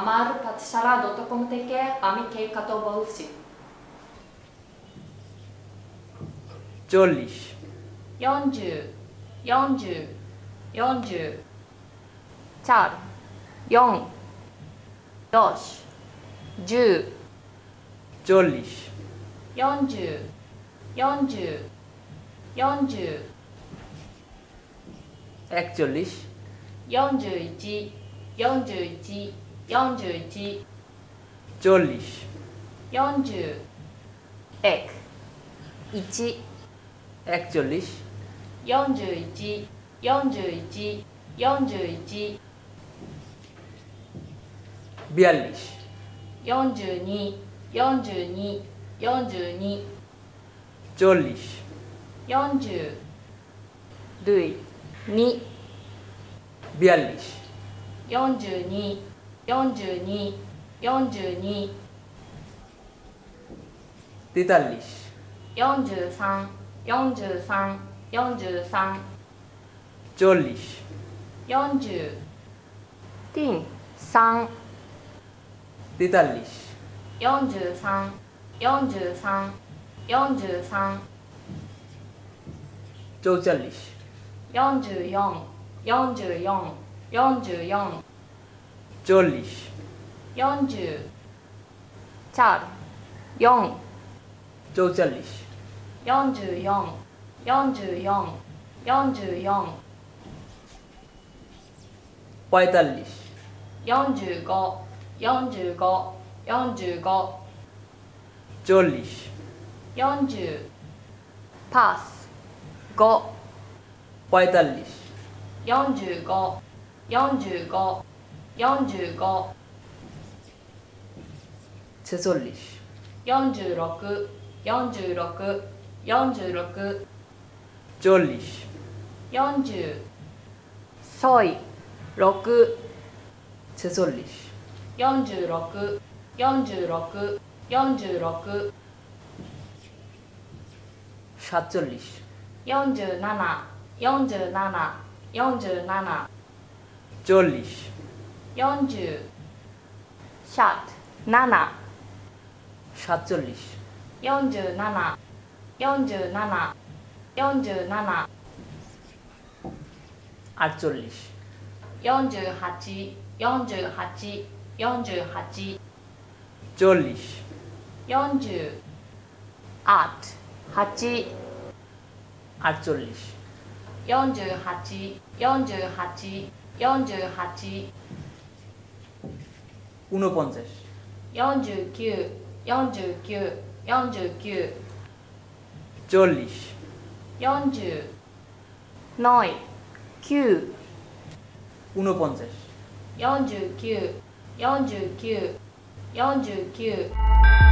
আমার পাঠশালা ডটকম থেকে আমি কে কেকাতো বলছি চল্লিশ চার ইয়ং দশ চল্লিশ একচল্লিশ 41 41 41 40 40 1 1 41 41 41 41 42 42 42 42 40 40 2 2 42 42 42 42 তেতাল্লিশ 43 43 43 চল্লিশ 40 তিন 3 তেতাল্লিশ 43 43 43 চৌচল্লিশ 44 44 44 চল্লিশ 40 4 4 চৌচল্লিশ 44 44 44 পঁয়তাল্লিশ 45 45 45 চল্লিশ 40 パス5 পঁয়তাল্লিশ 45 45 45 ছেচল্লিশ 46 46 46 চল্লিশ 40ソイ6 ছেচল্লিশ 46 46 46 সাতচল্লিশ 47 47 47 চল্লিশ 40 7 7 সাতচল্লিশ 47 47 47 আটচল্লিশ 48 48 48 চল্লিশ 40 8 8 আটচল্লিশ 48 48 48 ঊনপঞ্চাশ 49 49 49 চল্লিশ 40 9 9 ঊনপঞ্চাশ 49 49 49